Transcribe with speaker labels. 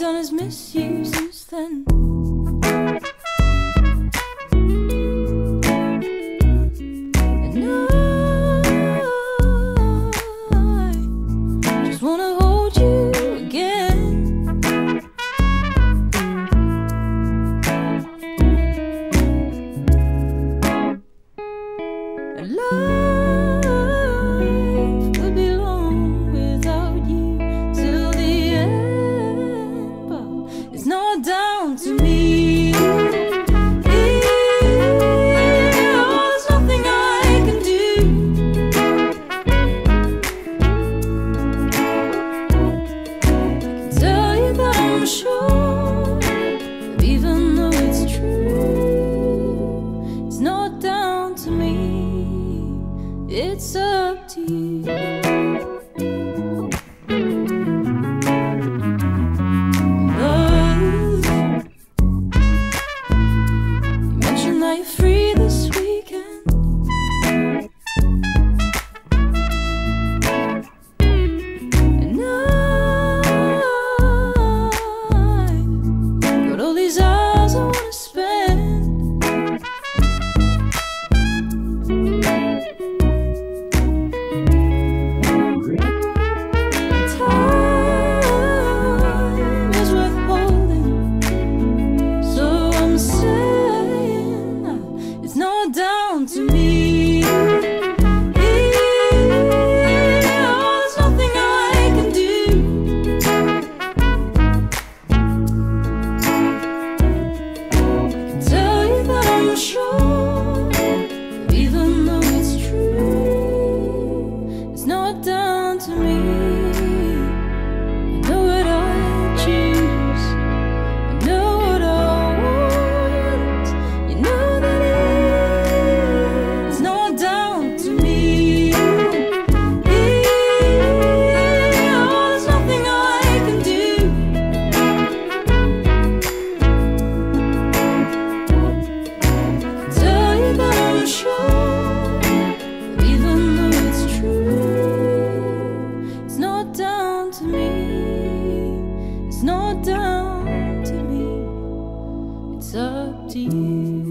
Speaker 1: miss you since then. And I just wanna hold you again. Life it's up to you. down to me. Up to you.